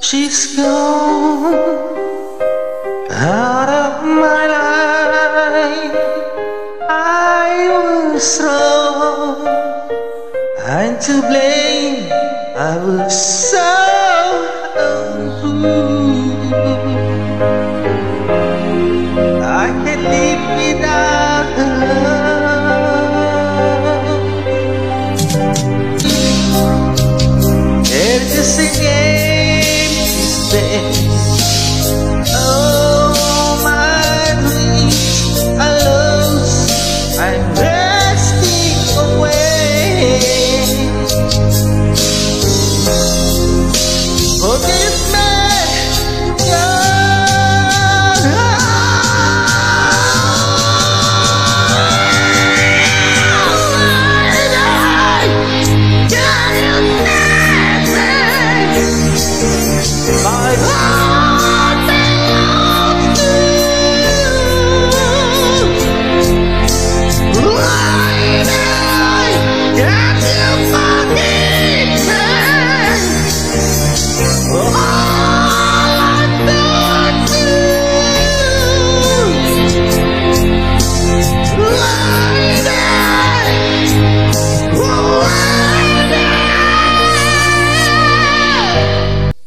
She's gone out of my life. I was wrong. I'm to blame. I was so to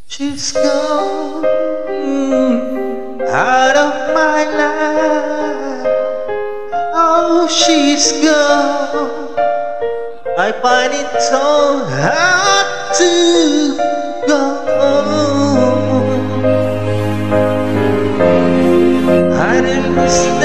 She's gone out of my life. Oh, she's gone. I find it so hard to. friends.